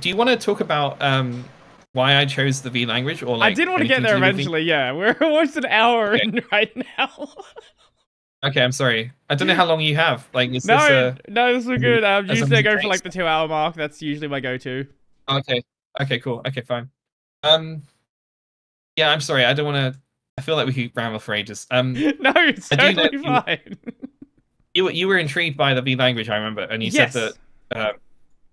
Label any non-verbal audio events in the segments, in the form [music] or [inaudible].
do you want to talk about um why I chose the V language or like I did want to get there eventually. Yeah, [laughs] we're almost an hour Okay. in right now. [laughs] Okay, I'm sorry. I don't know how long you have. Like, is no, this a no, this is good. Um, as usually I go for like the two-hour mark. That's usually my go-to. okay? Okay, cool. Okay, fine. Um, yeah, I'm sorry. I don't want to. I feel like we could ramble for ages. Um, [laughs] no, it's I do know totally fine. you were- you were intrigued by the V language, I remember, and you yes. said that uh,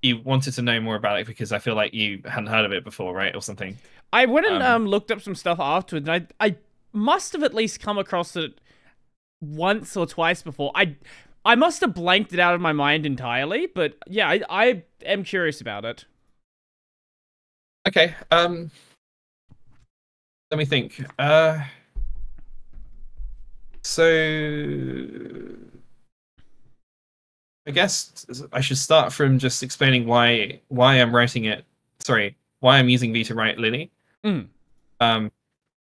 you wanted to know more about it because I feel like you hadn't heard of it before, right, or something. I went and Um, um, looked up some stuff afterwards, and I I must have at least come across it once or twice before. I I must have blanked it out of my mind entirely, but yeah, I, I am curious about it. Okay. Um, let me think. Uh, so I guess I should start from just explaining why why I'm writing it. Sorry, why I'm using V to write Lilly. Mm. Um,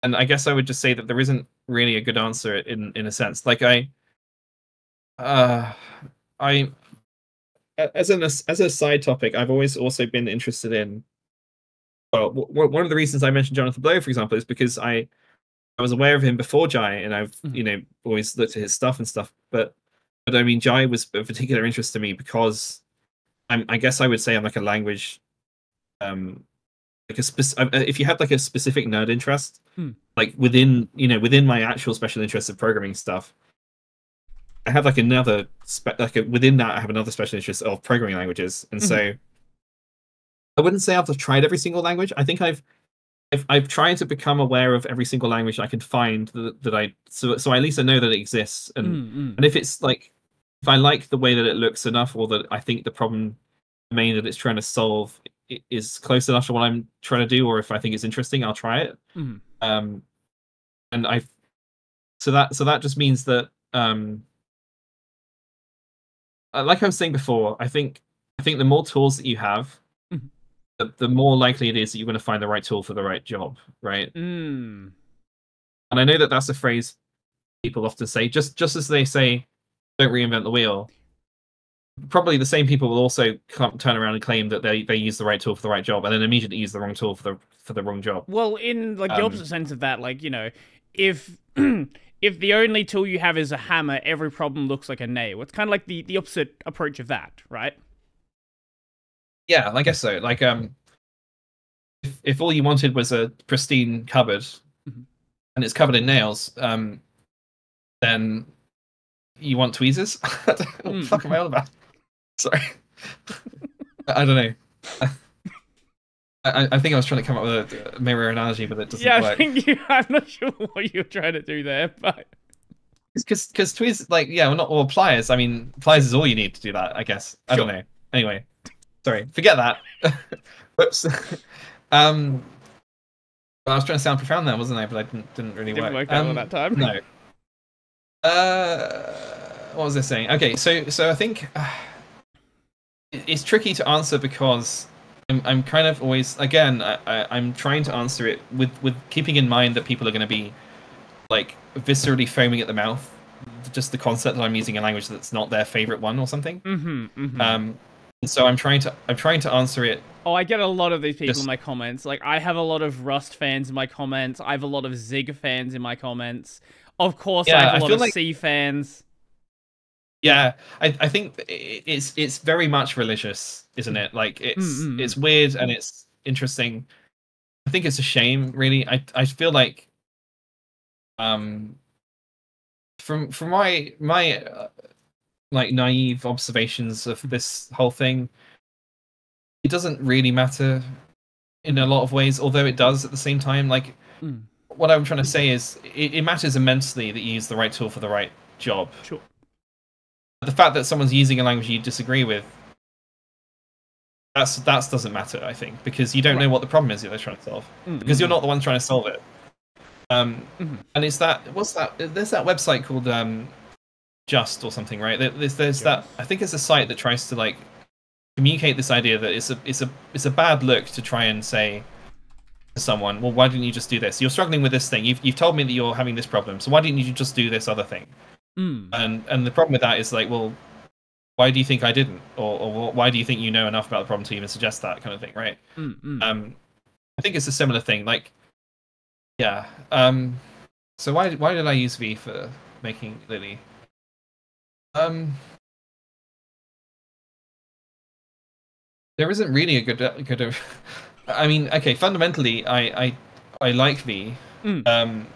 and I guess I would just say that there isn't really a good answer in in a sense. Like I, uh, I as an as a side topic, I've always also been interested in. Well, w- one of the reasons I mentioned Jonathan Blow, for example, is because I I was aware of him before Jai, and I've Mhm. you know always looked at his stuff and stuff. But but I mean, Jai was of particular interest to me because I'm I guess I would say I'm like a language, um, like a spec- uh, if you have like a specific nerd interest, Hmm. like within you know within my actual special interest of programming stuff. I have like another spe- like a, within that I have another special interest of programming languages, and so I wouldn't say I've tried every single language. I think I've I've, I've tried to become aware of every single language I can find that, that I so so at least I know that it exists, and Mm, mm. and if it's like if I like the way that it looks enough, or that I think the problem domain that it's trying to solve is close enough to what I'm trying to do, or if I think it's interesting, I'll try it. Mhm. Um, and I, so that so that just means that um, uh, like I was saying before, I think I think the more tools that you have, Mhm. the, the more likely it is that you're going to find the right tool for the right job, right? Mm. And I know that that's a phrase people often say, just just as they say, "Don't reinvent the wheel." Probably the same people will also come, turn around and claim that they, they use the right tool for the right job, and then immediately use the wrong tool for the for the wrong job. Well, in like the Um, opposite sense of that, like you know, if [clears throat] if the only tool you have is a hammer, every problem looks like a nail. It's kind of like the the opposite approach of that, right? Yeah, I guess so. Like, um, if if all you wanted was a pristine cupboard, Mhm. and it's covered in nails, um, then you want tweezers. what the Mm. fuck am I on about? Sorry, I I don't know. I, I think I was trying to come up with a mirror analogy, but it doesn't yeah, I work. think you. [laughs] I'm not sure what you're trying to do there, but Because because tweezers, like, yeah, well, not all pliers. I mean, pliers is all you need to do that. I guess. I don't know. Anyway, sorry, forget that. [laughs] Whoops. um, I was trying to sound profound there, wasn't I? But I didn't didn't really didn't work. work out Um, that time. No. Uh, what was I saying? Okay, so so I think uh, it's tricky to answer because I'm I'm kind of always again I, I I'm trying to answer it with with keeping in mind that people are going to be like viscerally foaming at the mouth just the concept that I'm using a language that's not their favorite one or something. Mm-hmm. mm-hmm. Um, so I'm trying to I'm trying to answer it. Oh, I get a lot of these people Just- in my comments. Like, I have a lot of Rust fans in my comments. I have a lot of Zig fans in my comments. Of course, I Yeah, have I a lot of like- C fans. Yeah, I, I think it's it's very much religious, isn't it? Like it's Mm, mm, it's weird and it's interesting. I think it's a shame, really. I I feel like, um, from from my my uh, like naive observations of this whole thing, it doesn't really matter in a lot of ways. Although it does at the same time. Like Mm. What I'm trying to say is, it, it matters immensely that you use the right tool for the right job. Sure. the fact that someone's using a language you disagree with that's that doesn't matter i think because you don't know what the problem is that they're trying to solve Mm, because you're not the one trying to solve it. Um Mhm. and it's that what's that there's that website called um just or something right? There- there's there's that i think it's a site that tries to like communicate this idea that it's a it's a it's a bad look to try and say to someone well why didn't you just do this you're struggling with this thing you've, you've told me that you're having this problem so why didn't you just do this other thing Mm. and and the problem with that is like well why do you think I didn't, or, or why do you think you know enough about the problem to even suggest that kind of thing, right? Mm, mm. Um, I think it's a similar thing. Like, yeah. Um, so why why did I use V for making Lilly? Um, there isn't really a good good. [laughs] I mean, okay. Fundamentally, I I I like V. Mm. Um,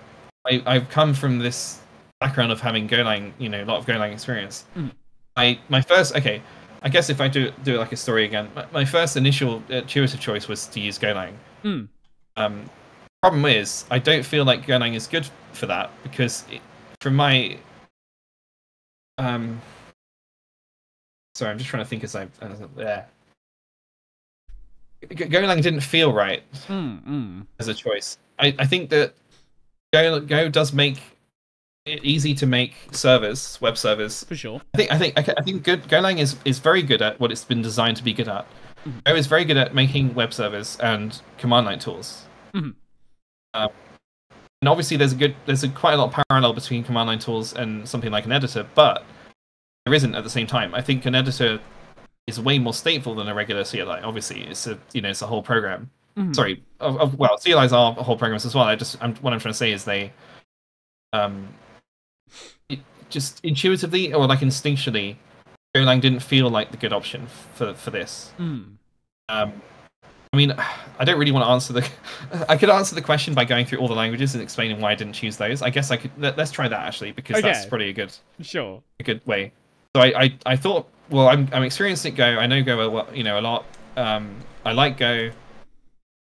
I I've come from this background of having Golang, you know, a lot of Golang experience. Mm. I my first okay. I guess if I do do it like a story again, my, my first initial intuitive choice was to use Golang. Mm. Um, problem is, I don't feel like Golang is good for that because, it, from my, um, sorry, I'm just trying to think as I, as I yeah. Golang didn't feel right Mm, mm. as a choice. I, I think that Go Go does make it easy to make servers, web servers. For sure. I think I think I think good Golang is is very good at what it's been designed to be good at. Mhm. Go is very good at making web servers and command line tools. Mhm. Um, and obviously, there's a good there's a quite a lot of parallel between command line tools and something like an editor, but there isn't at the same time. I think an editor is way more stateful than a regular CLI. Obviously, it's a you know it's a whole program Mhm. sorry of, of, well clis are whole programs as well i just I'm, what i'm trying to say is they um it, just intuitively or like instinctually golang didn't feel like the good option for for this Mm. um i mean i don't really want to answer the [laughs] i could answer the question by going through all the languages and explaining why i didn't choose those i guess i could let, us try that actually because that's probably a good Sure. a good way. So I, I, I thought, well, I'm, I'm experienced at Go. I know Go, a lot- you know, a lot. Um, I like Go.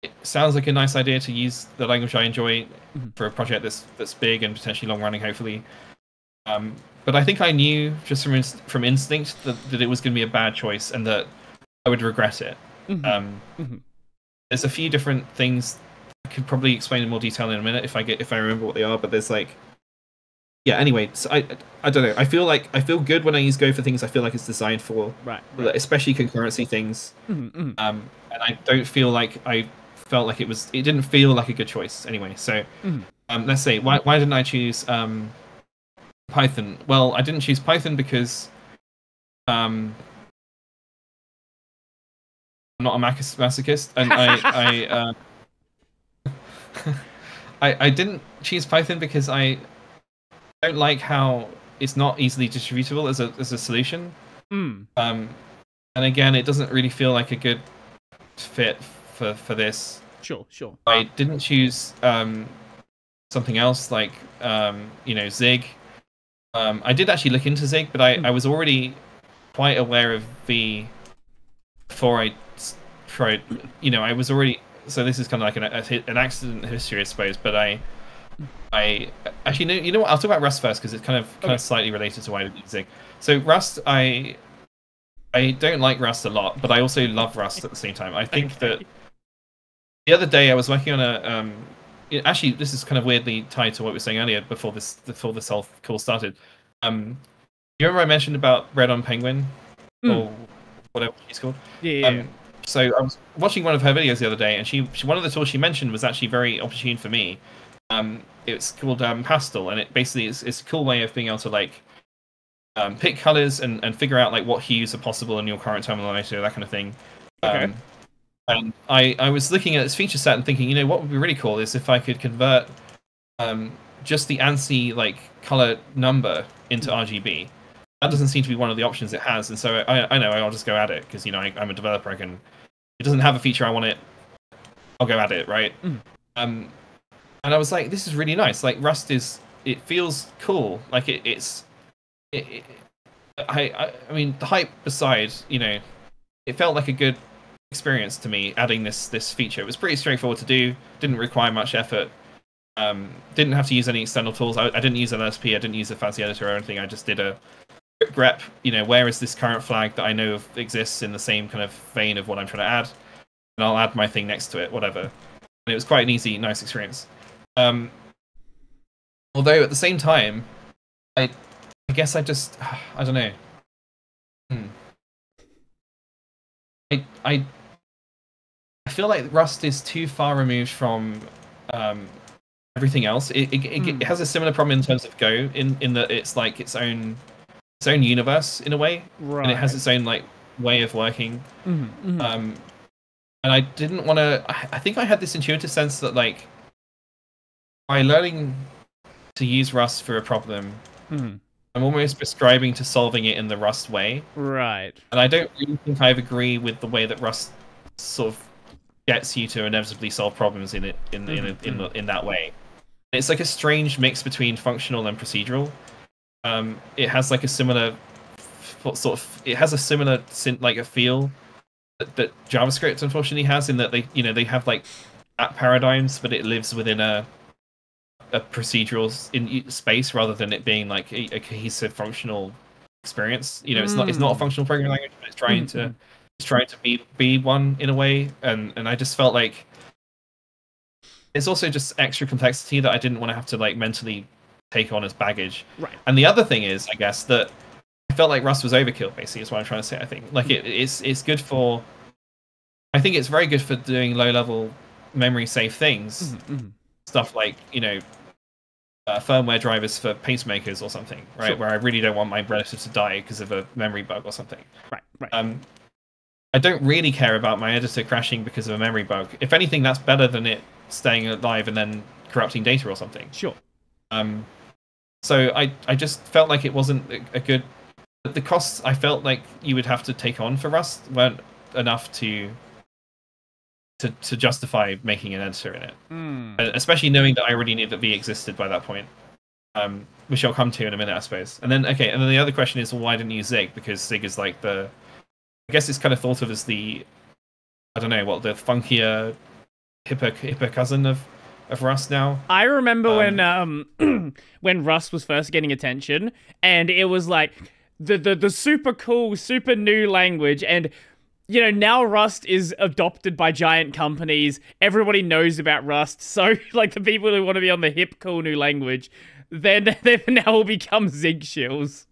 It sounds like a nice idea to use the language I enjoy Mhm. for a project that's that's big and potentially long running, hopefully. Um, but I think I knew just from inst- from instinct that, that it was going to be a bad choice and that I would regret it. Mhm. Um, Mhm. There's a few different things I could probably explain in more detail in a minute if I get if I remember what they are. But there's like, yeah. Anyway, so I I don't know. I feel like I feel good when I use Go for things I feel like it's designed for, Right. especially concurrency things. Mhm, mhm. Um, and I don't feel like I felt like it was. It didn't feel like a good choice anyway. So, Mhm. um, let's see. why why didn't I choose um, Python? Well, I didn't choose Python because um, I'm not a masochist, and I [laughs] I, uh, [laughs] I I didn't choose Python because I don't like how it's not easily distributable as a as a solution. Mm. Um, and again, it doesn't really feel like a good fit for for this. Sure. Sure. I didn't choose um, something else like um, you know Zig. Um, I did actually look into Zig, but I, I was already quite aware of V before I tried. You know, I was already so this is kind of like an, a, an accident history, I suppose. But I, I actually know you know what I'll talk about Rust first because it's kind of kind Okay. of slightly related to why I'm using. So Rust, I I don't like Rust a lot, but I also love Rust at the same time. I think that the other day I was working on a um it- actually this is kind of weirdly tied to what we were saying earlier before this before this whole call started. Um you remember I mentioned about Red on Penguin Mm. or whatever she's called? Yeah. Um, so I was watching one of her videos the other day, and she, she one of the tools she mentioned was actually very opportune for me. Um, it's called um, Pastel, and it basically is it's a cool way of being able to like um, pick colors and, and figure out like what hues are possible in your current terminal editor, that kind of thing. Okay. Um, and I, I was looking at this feature set and thinking, you know, what would be really cool is if I could convert um, just the ANSI like color number into RGB. That doesn't seem to be one of the options it has, and so I, I know I'll just go at it because you know I, I'm a developer. I can. It doesn't have a feature I want it. I'll go at it, right? Mhm. Um, and I was like, this is really nice. Like Rust is, it feels cool. Like it, it's, it, it, I, I, mean, the hype aside, you know, it felt like a good experience to me adding this this feature. It was pretty straightforward to do. Didn't require much effort. Um, didn't have to use any external tools. I, I didn't use an LSP. I didn't use a fancy editor or anything. I just did a grep. You know, where is this current flag that I know of exists in the same kind of vein of what I'm trying to add, and I'll add my thing next to it, whatever. And it was quite an easy, nice experience. Um, although at the same time, I, I guess I just, [sighs] I don't know. Hmm. I, I, I feel like Rust is too far removed from um, everything else. It, it, it, Hmm. it has a similar problem in terms of Go, in in that it's like its own its own universe in a way, Right. and it has its own like way of working. Mhm, mhm. Um, and I didn't want to. I, I think I had this intuitive sense that like by learning to use Rust for a problem, Mhm. I'm almost prescribing to solving it in the Rust way. Right. And I don't really think I agree with the way that Rust sort of gets you to inevitably solve problems in it in in Mhm, in, in that way. It's like a strange mix between functional and procedural. Um, it has like a similar sort of it has a similar like a feel that, that JavaScript unfortunately has in that they you know they have like app paradigms, but it lives within a a procedural in space rather than it being like a, a cohesive functional experience. You know, it's not it's not a Mm. functional programming language, but it's trying to Mhm. it's trying to be be one in a way, and and I just felt like it's also just extra complexity that I didn't want to have to like mentally take on as baggage. Right. And the other thing is, I guess that I felt like Rust was overkill. Basically, is what I'm trying to say. I think like it, it's it's good for. I think it's very good for doing low level memory safe things Mhm, mhm. Stuff like you know uh, firmware drivers for pacemakers or something right Sure. where i really don't want my relative to die because of a memory bug or something Right. Right. um i don't really care about my editor crashing because of a memory bug if anything that's better than it staying alive and then corrupting data or something Sure. um so i i just felt like it wasn't a, a good the costs i felt like you would have to take on for rust weren't enough to to, to justify making an editor in it Mm. especially knowing that I already knew that V existed by that point, um, which I'll come to in a minute, I suppose. And then, okay, and then the other question is, well, why didn't you use Zig? Because Zig is like the, I guess it's kind of thought of as the, I don't know, what the funkier, hipper, hipper cousin of of Rust now. I remember when um [clears throat] when Rust was first getting attention, and it was like the the the super cool, super new language, and you know now Rust is adopted by giant companies. Everybody knows about Rust, so [laughs] like the people who want to be on the hip, cool new language, then [laughs] they've now all become Zig shills.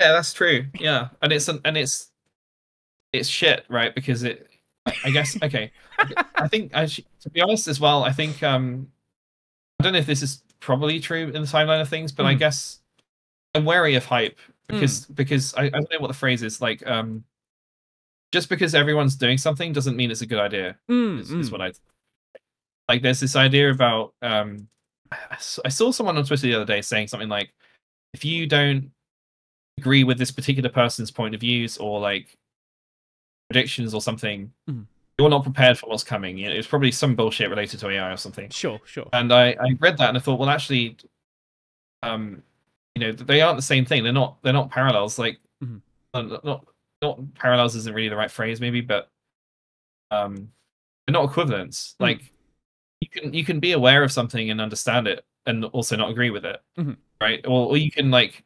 Yeah, that's true. Yeah, and it's an, and it's it's shit, right? Because it, I guess, [laughs] okay. I think, I sh- to be honest, as well, I think um, I don't know if this is probably true in the timeline of things, but I Mm. guess I'm wary of hype because because I, I don't know what the phrase is like. Um, just because everyone's doing something doesn't mean it's a good idea. Mm, Is, is mm. what I like. There's this idea about um, I saw someone on Twitter the other day saying something like, if you don't agree with this particular person's point of views or like predictions or something, Mhm. you're not prepared for what's coming. You know, it's probably some bullshit related to AI or something. Sure, sure. And I, I read that and I thought, well, actually, um, you know, they aren't the same thing. They're not. They're not parallels. Like, Mhm. uh, not, not parallels isn't really the right phrase, maybe, but um, they're not equivalents. Mhm. Like, you can you can be aware of something and understand it, and also not agree with it, Mhm. right? Or or you can like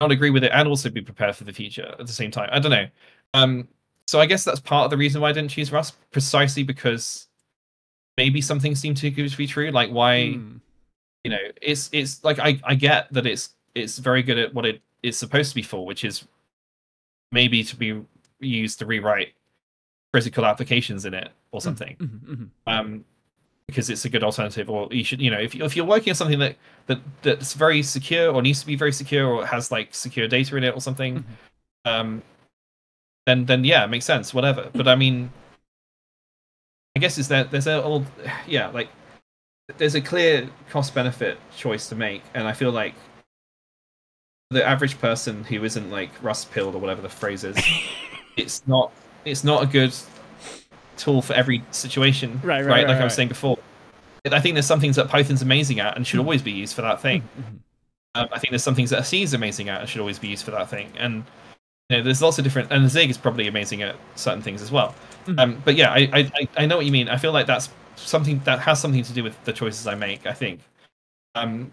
not agree with it and also be prepared for the future at the same time. I don't know. Um, so I guess that's part of the reason why I didn't choose Rust, precisely because maybe something seemed too good to be true. Like why Mm. you know it's it's like I I get that it's it's very good at what it is supposed to be for, which is maybe to be used to rewrite critical applications in it or something. Mhm, mhm. Um, because it's a good alternative, or you should you know if if you're working on something that that that's very secure or needs to be very secure or has like secure data in it or something, Mhm. um, then then yeah, it makes sense, whatever. [laughs] But I mean, I guess is that there's a old yeah like there's a clear cost benefit choice to make, and I feel like the average person who isn't like rust pilled or whatever the phrase is, [laughs] it's not it's not a good tool for every situation. Right, right, right, like I was saying before. I think there's some things that Python's amazing at and should Mm. always be used for that thing. [laughs] Mhm. Um, I think there's some things that C is amazing at and should always be used for that thing. And you know, there's lots of different, and Zig is probably amazing at certain things as well. Mhm. Um, but yeah, I, I I- I know what you mean. I feel like that's something that has something to do with the choices I make. I think. Um,